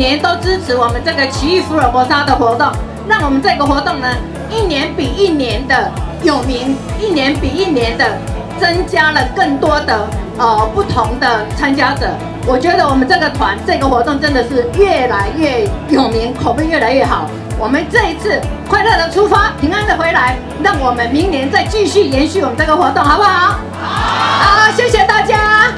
年都支持我们这个奇遇福尔摩沙的活动，让我们这个活动呢一年比一年的有名，一年比一年的增加了更多的呃不同的参加者。我觉得我们这个团这个活动真的是越来越有名，口碑越来越好。我们这一次快乐的出发，平安的回来，让我们明年再继续延续我们这个活动，好不好？好，谢谢大家。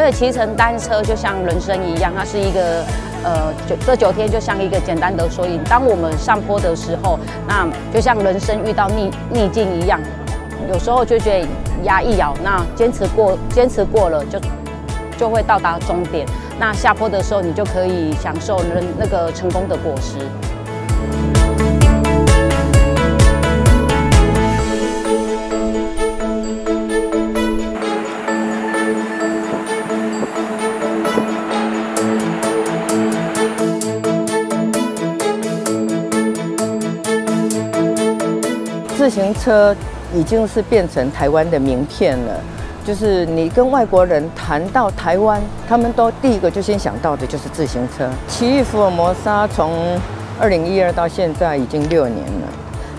觉得骑乘单车就像人生一样，它是一个呃，九这九天就像一个简单的缩影。当我们上坡的时候，那就像人生遇到逆逆境一样，有时候就觉得牙一咬，那坚持过，坚持过了就就会到达终点。那下坡的时候，你就可以享受人那个成功的果实。自行车已经是变成台湾的名片了。就是你跟外国人谈到台湾，他们都第一个就先想到的就是自行车。奇遇福尔摩沙从二零一二到现在已经六年了，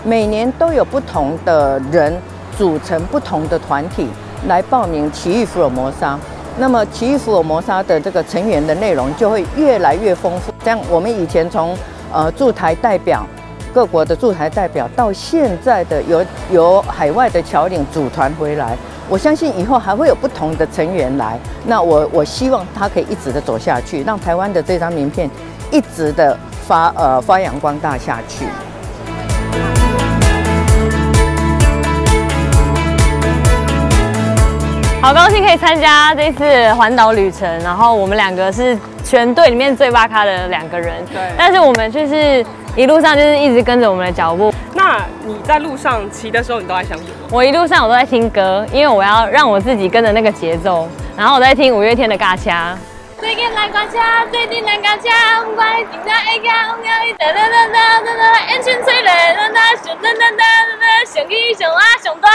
每年都有不同的人组成不同的团体来报名奇遇福尔摩沙。那么奇遇福尔摩沙的这个成员的内容就会越来越丰富。像我们以前从呃驻台代表。各国的驻台代表到现在的由由海外的侨领组团回来，我相信以后还会有不同的成员来。那我我希望他可以一直的走下去，让台湾的这张名片一直的发呃发扬光大下去。好高兴可以参加这次环岛旅程，然后我们两个是全队里面最巴咖的两个人，对但是我们就是一路上就是一直跟着我们的脚步。那你在路上骑的时候，你都在想什么？我一路上我都在听歌，因为我要让我自己跟着那个节奏，然后我在听五月天的《嘎掐》。最近来尬掐，最近来尬掐，不管今天会讲，我要哒哒哒哒哒哒，眼睛催泪，哒哒想哒哒哒哒哒，上起上啊上大。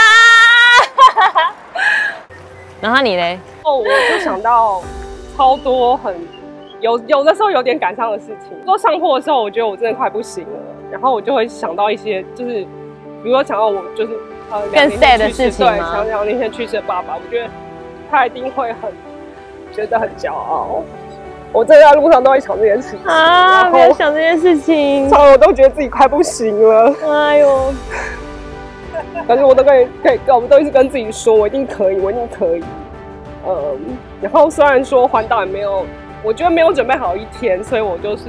然后你嘞？哦，我就想到超多很有有的时候有点感伤的事情。说上坡的时候，我觉得我真的快不行了，然后我就会想到一些，就是比如说想到我就是呃更 sad 的事情对想想那天去世的爸爸，我觉得他一定会很觉得很骄傲。我真的在路上都会想这件事情，啊，然不要想这件事情。常常我都觉得自己快不行了。哎呦，可是我都可以可以，我们都一直跟自己说，我一定可以，我一定可以。嗯，然后虽然说环岛也没有，我觉得没有准备好一天，所以我就是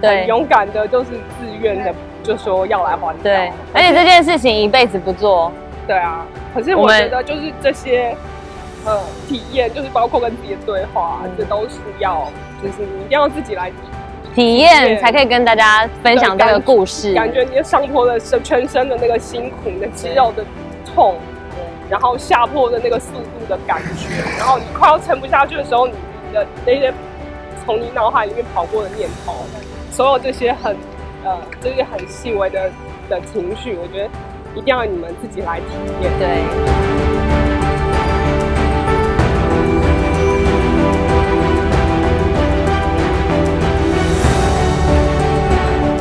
对很勇敢的，就是自愿的，就说要来环岛。对，而且这件事情一辈子不做，对啊，可是我觉得就是这些呃体验，就是包括跟自己的对话，嗯这都是要，就是你一定要自己来体验才可以跟大家分享这个故事。感觉你的上坡的身全身的那个辛苦，你的肌肉的痛，然后下坡的那个速度的感觉，然后你快要撑不下去的时候，你你的那些从你脑海里面跑过的念头，所有这些很呃这些很细微的的情绪，我觉得一定要你们自己来体验。对，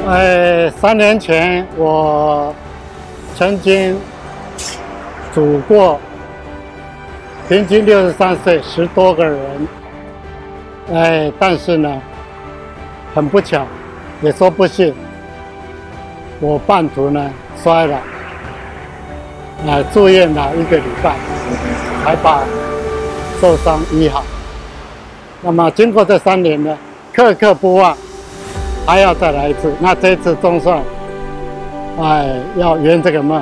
呃，三年前我曾经组过，平均六十三岁，十多个人。哎，但是呢，很不巧，也说不幸，我半途呢摔了，啊，住院了一个礼拜，才把受伤医好。那么经过这三年呢，刻刻不忘，还要再来一次。那这次总算，哎，要圆这个梦。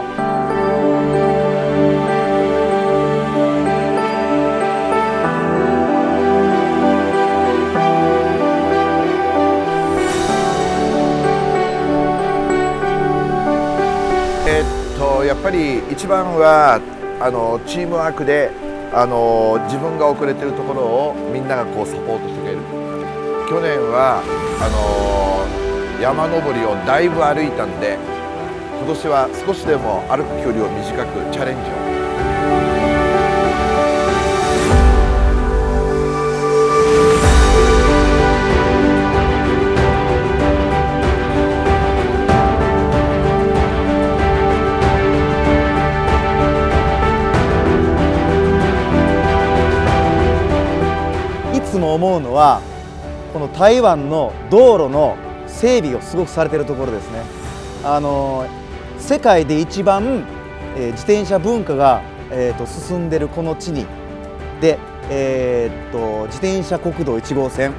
やっぱり一番はあのチームワークであの自分が遅れてるところをみんながこうサポートしてくれる。去年はあの山登りをだいぶ歩いたんで今年は少しでも歩く距離を短くチャレンジを思うのはこの台湾の道路の整備をすごくされているところですね。あの世界で一番、えー自転車文化が、えーと進んでいるこの地に。で、えーと自転車国道1号線。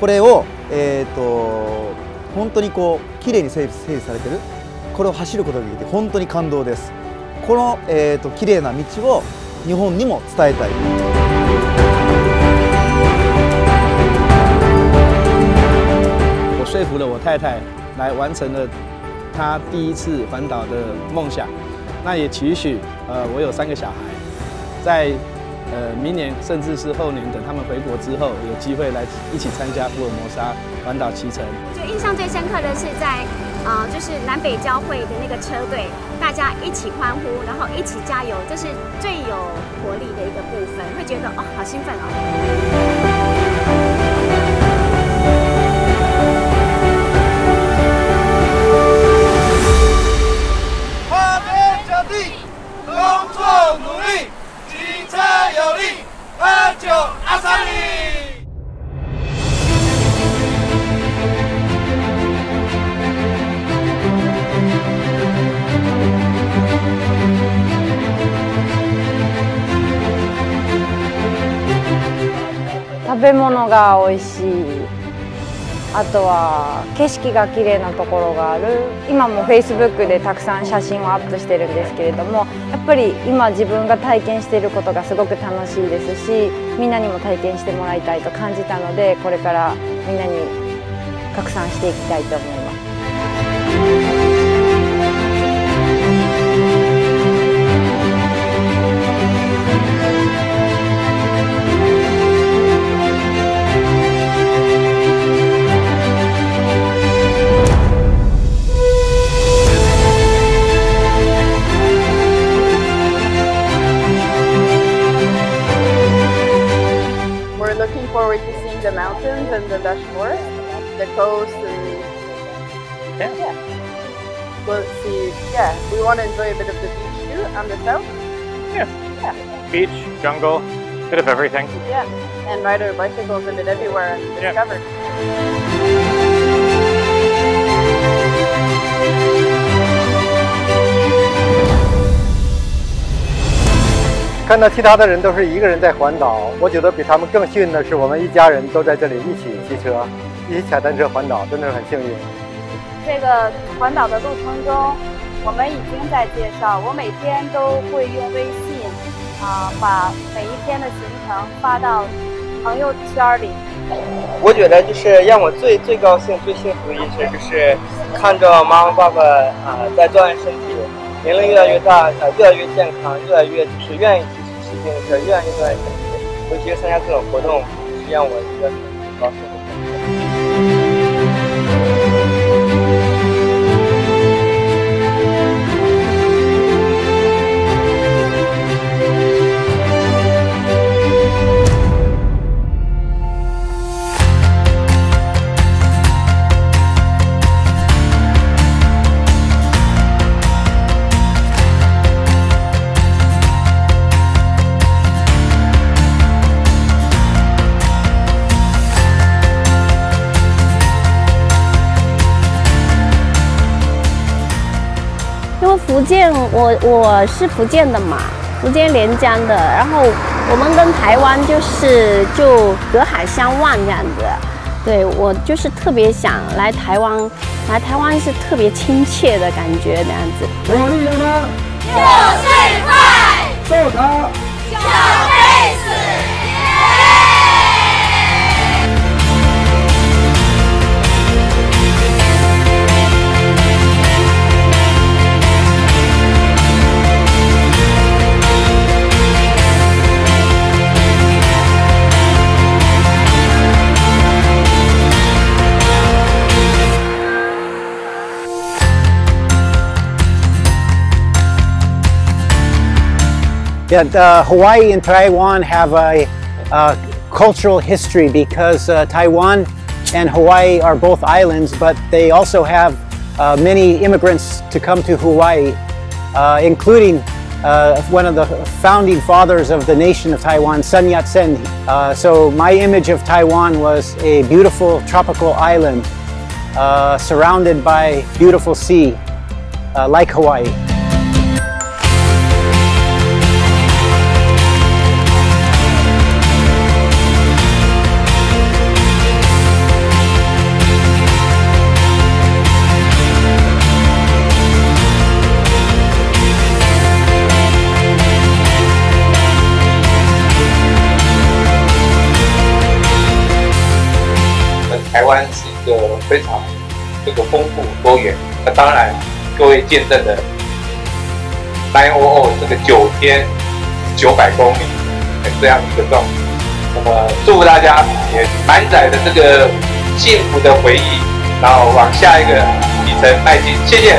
これを、えーと本当にこう綺麗に整備整備されてる。これを走ることができて本当に感動です。この、えーと綺麗な道を日本にも伝えたい。说服了我太太，来完成了她第一次环岛的梦想。那也期许，呃，我有三个小孩，在呃明年甚至是后年，等他们回国之后，有机会来一起参加福尔摩沙环岛骑乘。就印象最深刻的是在，呃，就是南北交汇的那个车队，大家一起欢呼，然后一起加油，这是最有活力的一个部分，会觉得哦，好兴奋哦。べ物が美味しいあとは景色が綺麗なところがある今も Facebook でたくさん写真をアップしてるんですけれどもやっぱり今自分が体験していることがすごく楽しいですしみんなにも体験してもらいたいと感じたのでこれからみんなに拡散していきたいと思います。Forward to seeing the mountains and the lush forest, the coast, and yeah. We'll see. Yeah, we want to enjoy a bit of the beach too on the south. Yeah. Yeah. Beach, jungle, bit of everything. Yeah. And ride our bicycles a bit everywhere and Yeah. 看到其他的人都是一个人在环岛，我觉得比他们更幸运的是，我们一家人都在这里一起骑车，一起踩单车环岛，真的是很幸运。这个环岛的路程中，我们已经在介绍，我每天都会用微信啊、把每一天的行程发到朋友圈里。我觉得就是让我最最高兴、最幸福的一事，就是看着妈妈、爸爸啊、在锻炼身体，年龄越来越大，呃，越来越健康，越来越就是愿意越干越热爱体，尤其是参加这种活动，让我觉得很高兴。福建，我我是福建的嘛，福建连江的，然后我们跟台湾就是就隔海相望这样子。对我就是特别想来台湾，来台湾是特别亲切的感觉这样子。我力了吗？我最快，做他小 Yeah, uh, Hawaii and Taiwan have a, uh, cultural history because uh, Taiwan and Hawaii are both islands, but they also have uh, many immigrants to come to Hawaii, uh, including uh, one of the founding fathers of the nation of Taiwan, Sun Yat-sen. so my image of Taiwan was a beautiful tropical island surrounded by beautiful sea, like Hawaii. 当然各位见证了 Nine O O 这个九天九百公里这样一个状态，那么祝福大家也满载的这个幸福的回忆，然后往下一个里程迈进，谢谢。